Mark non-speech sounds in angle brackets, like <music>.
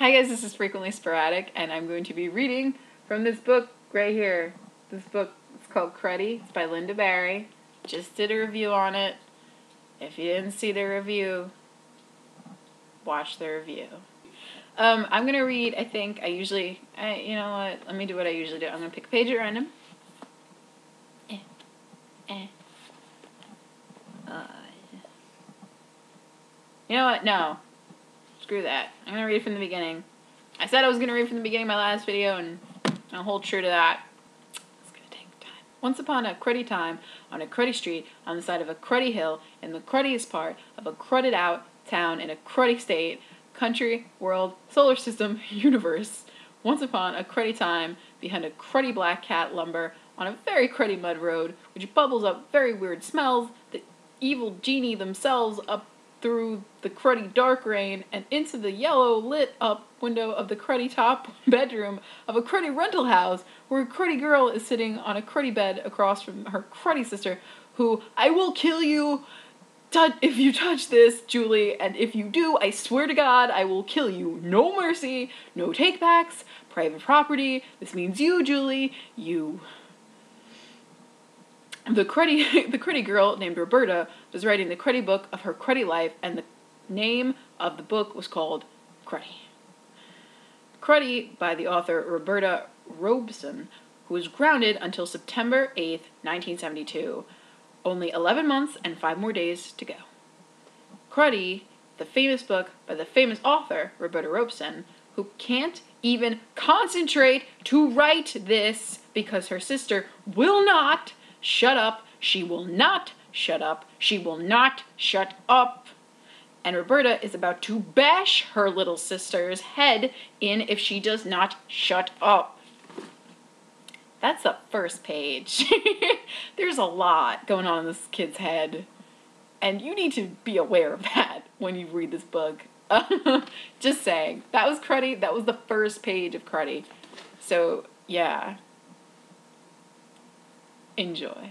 Hi guys, this is Frequently Sporadic, and I'm going to be reading from this book right here. This book is called Cruddy. It's by Lynda Barry. Just did a review on it. If you didn't see the review, watch the review. Um, I'm gonna read. I think I usually. I, you know what? Let me do what I usually do. I'm gonna pick a page at random. Eh, eh. Uh, you know what? No. Screw that. I'm gonna read from the beginning. I said I was gonna read from the beginning of my last video, and I'll hold true to that. It's gonna take time. Once upon a cruddy time, on a cruddy street, on the side of a cruddy hill, in the cruddiest part of a crudded out town in a cruddy state, country, world, solar system, <laughs> universe. Once upon a cruddy time, behind a cruddy black cat lumber, on a very cruddy mud road, which bubbles up very weird smells, the evil genie themselves up through the cruddy dark rain and into the yellow lit up window of the cruddy top <laughs> bedroom of a cruddy rental house where a cruddy girl is sitting on a cruddy bed across from her cruddy sister who I will kill you if you touch this, Julie, and if you do, I swear to God, I will kill you. No mercy, no takebacks, private property. This means you, Julie, you the cruddy <laughs> the cruddy girl named Roberta was writing the cruddy book of her cruddy life, and the name of the book was called Cruddy. Cruddy by the author Roberta Rohbeson, who was grounded until September 8th, 1972. Only 11 months and 5 more days to go. Cruddy, the famous book by the famous author Roberta Rohbeson, who can't even concentrate to write this because her sister will not shut up. She will not shut up. She will not shut up. And Roberta is about to bash her little sister's head in if she does not shut up. That's the first page. <laughs> There's a lot going on in this kid's head. And you need to be aware of that <laughs> when you read this book. <laughs> Just saying. That was Cruddy. That was the first page of Cruddy. So, yeah. Enjoy.